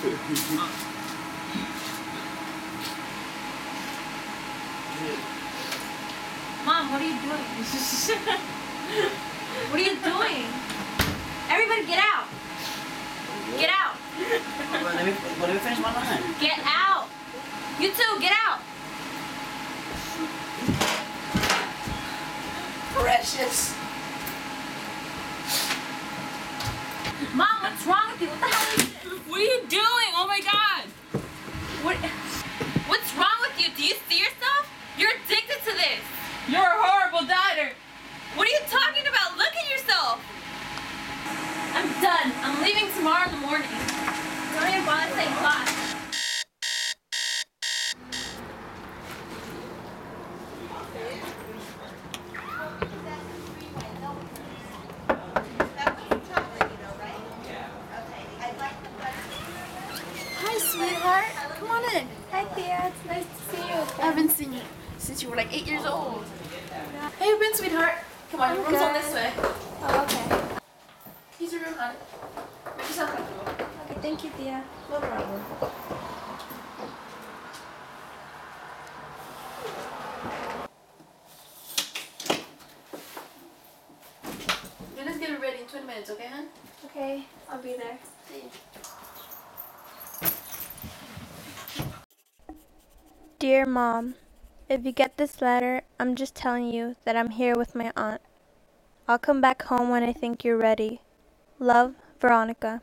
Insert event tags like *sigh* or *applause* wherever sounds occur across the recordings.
Mom, what are you doing? *laughs* what are you doing? Everybody get out. Get out. Well, let me, let me finish my line. Get out. You too, get out. Precious. Mom, what's wrong with you? What the hell is this? What are you doing? Oh my god! What, what's wrong with you? Do you see yourself? You're addicted to this. You're a horrible daughter! What are you talking about? Look at yourself. I'm done. I'm leaving tomorrow in the morning. Don't even bother saying bye. Hi, sweetheart. Come on in. Hi, Thea. It's nice to see you. I haven't seen you since you were like eight years old. How you been, sweetheart? Come on, your room's on this way. Oh, okay. Here's your room, hon. Make yourself comfortable. Okay, thank you, Thea. No problem. Yeah, let's get it ready in 20 minutes, okay, hon? Okay, I'll be there. See you. Dear Mom, if you get this letter, I'm just telling you that I'm here with my aunt. I'll come back home when I think you're ready. Love, Veronica.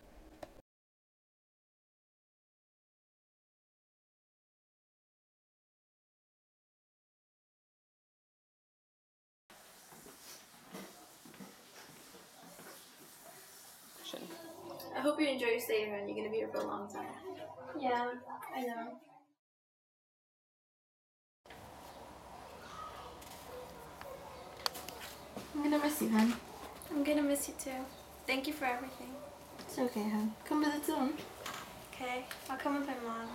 I hope you enjoy your stay here, and you're gonna be here for a long time. Yeah, I know. I'm gonna miss you, hon. I'm gonna miss you too. Thank you for everything. It's okay, hon. Come visit soon. Okay, I'll come with my mom.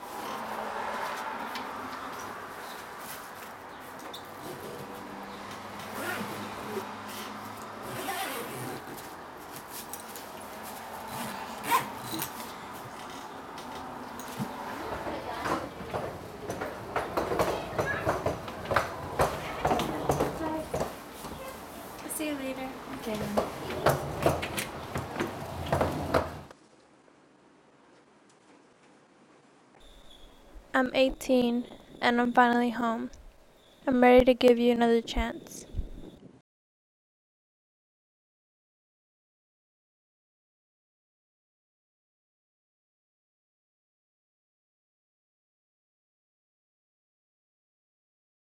I'll see you I'm 18 and I'm finally home. I'm ready to give you another chance.